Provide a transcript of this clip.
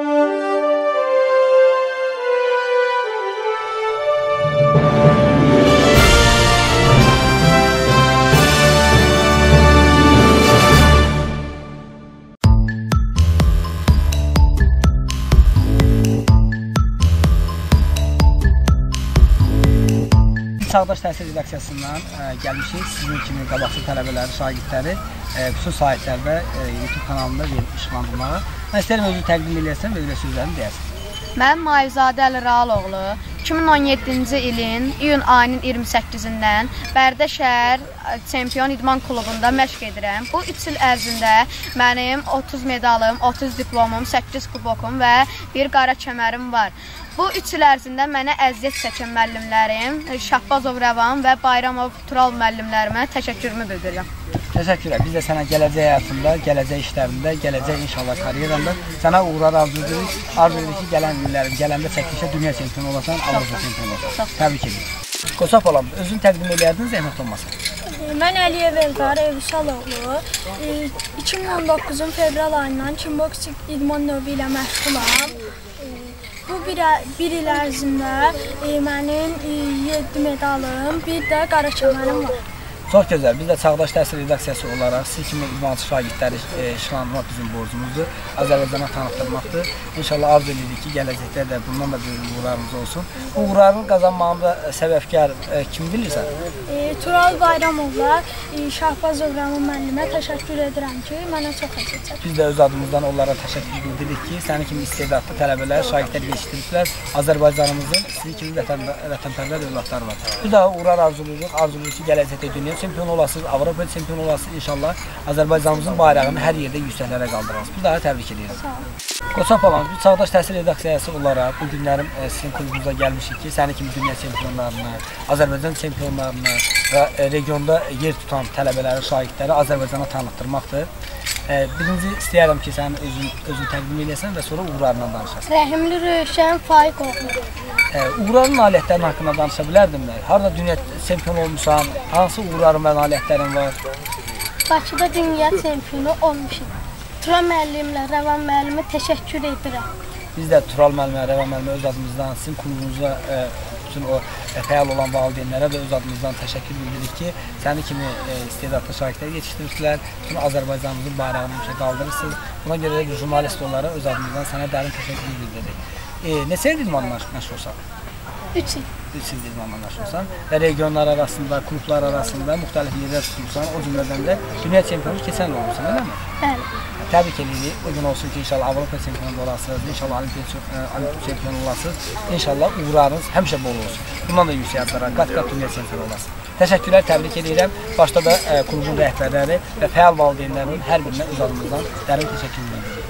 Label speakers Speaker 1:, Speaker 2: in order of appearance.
Speaker 1: you. Çağdaş Təhsil Redaksiyasından ə, gəlmişik. Sizin kimi qabaqçı tələbələri, şagirdləri ə, bütün saytlərdə, ə, YouTube kanalında verib işıqlandırmağa. Mən istəyirəm özünü təqdim edəsən və elə sözlərini deyəsən.
Speaker 2: Mən Mavizadə Əli Raaloğlu 2017-ci ilin iyun ayının 28-dən Bərdə şəhər Çempion İdman klubunda məşq edirəm. Bu 3 il ərzində mənim 30 medalım, 30 diplomum, 8 kubokum və bir qara kəmərim var. Bu 3 il ərzində mənə əziyyət çəkən müəllimlərim Şahbazov Rəvan və Bayramov Tural müəllimlərimə təşəkkürümü bildirirəm.
Speaker 1: Təşəkkürlər. Biz də sənə gələcək həyatında, gələcək işlərində, gələcək inşallah karyeranda sənə uğurlar arzu edirik. Arzu edirik ki, gələn illərin, gələndə çəkilişə dünya çempionu olasan, Avropa çempionu olasan. Təbrik edirik. Qosap olam, özünü təqdim edərdin, zəhmət olmasın.
Speaker 3: Mən Əliyev Elqar Evşaloğlu. 2019-un fevral ayından kimboksik idman növü ilə məşğulam. E, Bu bir, bir il ərzində e, mənim 7 medalım, bir də qara kəmərim var.
Speaker 1: Çox gözəl. Biz də Çağdaş Təhsil Redaksiyası olaraq siz kimi idmançı şagirdləri e, işıqlandırmaq bizim borcumuzdur. Azərbaycana tanıtdırmaqdır. İnşallah arzu edirik ki, gələcəkdə də bundan da böyük uğurlarımız olsun. Bu uğurların qazanmağında səbəbkar e, kim bilirsən?
Speaker 3: E, Tural Bayramovla e, Şahbazov Rəman müəllimə təşəkkür edirəm ki, mənə çox əziyyət çəkdi.
Speaker 1: Biz də öz adımızdan onlara təşəkkür bildiririk ki, sənin kimi istedadlı tələbələr, şagirdlər yetişdiriblər. Azərbaycanımızın sizin kimi vətən, vətənpərvər övladları var. Biz də uğurlar arzulayırıq. Arzulayırıq ki, gələcəkdə dünya çempion olasınız, Avropa çempion olasınız inşallah. Azərbaycanımızın bayrağını hər yerdə yüksəklərə qaldırasınız. Bir daha təbrik
Speaker 3: olun.
Speaker 1: Qoçaq olan biz Çağdaş Təhsil Redaksiyası olaraq bu günlərim e, sizin klubunuza gəlmişik ki, sənin kimi dünya çempionlarını, Azərbaycan çempionlarını və e, regionda yer tutan tələbələri, şagirdləri Azərbaycana tanıtdırmaqdır. E, birinci istəyərəm ki, sən özün özün təqdim edəsən və sonra uğurlarından danışasan.
Speaker 3: Rəhimli Rövşən Faiqoğlu.
Speaker 1: E, uğurların nailiyyətlərin haqqında danışa bilərdinmi? Harda dünya çempion olmusan? Hansı uğurların və nailiyyətlərin var?
Speaker 3: Bakıda dünya çempionu olmuşam. Turan müəllimlə, Rəvan müəllimə təşəkkür edirəm.
Speaker 1: Biz də Tural müəllimə, Rəvan müəllimə öz adımızdan, sizin klubunuza, e, bütün o fəal olan valideynlərə də öz adımızdan təşəkkür bildiririk ki, səni kimi e, istedadlı şagirdlər yetişdirdilər, bütün Azərbaycanımızın bayrağını qaldırırsınız. Buna görə də jurnalist olaraq öz adımızdan sənə dərin təşəkkür bildiririk. E, neçə il idmanla məşğulsan?
Speaker 3: 3 il.
Speaker 1: 3 il idmanla məşğulsan və regionlar arasında, klublar arasında müxtəlif yerlər tutmusan, o cümlədən də dünya çempionu keçən il olmusan, eləmi?
Speaker 3: Bəli.
Speaker 1: Təbrik edirik. Uyğun olsun ki, inşallah Avropa çempionu olasınız, inşallah Olimpiya Olimpiya çempionu olasınız. İnşallah uğurlarınız həmişə bol olsun. Bundan da yüksək adlara, qat-qat dünya çempionu olasınız. Təşəkkürlər, təbrik edirəm. Başda da ə, klubun rəhbərləri və fəal valideynlərinin hər birinə öz adımızdan dərin təşəkkür edirəm.